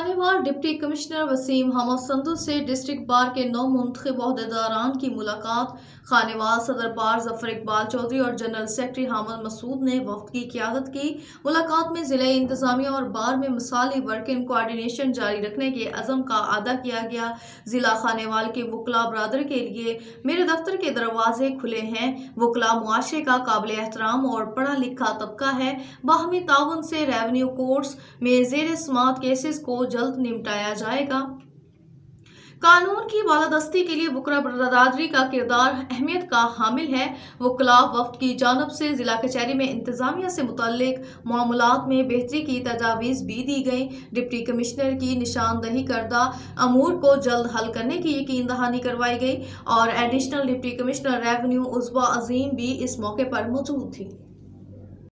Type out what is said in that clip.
Khanewal deputy commissioner Waseem Hamad Sandhu से district बार के नौ मुंतब अहदेदारान की मुलाकात। खानेवाल सदर बार ज़फ़र इकबाल चौधरी और जनरल सेक्रेटरी हामद मसूद ने वफद की क्यादत की। मुलाकात में ज़िले इंतजामिया और बार में मिसाली वर्किंग कोआर्डिनेशन जारी रखने के अज़म का अदा किया गया। ज़िला खानेवाल के वकला बरदर के लिए मेरे दफ्तर के दरवाजे खुले हैं। वकला मुआरे का काबिल एहतराम और पढ़ा लिखा तबका है। बाहमी ताउन से रेवन्यू कोर्ट्स में जेर समात केसेस को जल्द निपटाया जाएगा। कानून की बालादस्ती के लिए वकरा बरदादरी का किरदार अहमियत का हामिल है। वकला वफ्त की जानब से जिला कचहरी में इंतजामिया से मुतलक मामूलत में बेहतरी की तजावीज़ भी दी गई। डिप्टी कमिश्नर की निशानदही करदा अमूर को जल्द हल करने की यकीन दहानी करवाई गई और एडिशनल डिप्टी कमिश्नर रेवन्यू उजवा अजीम भी इस मौके पर मौजूद थी।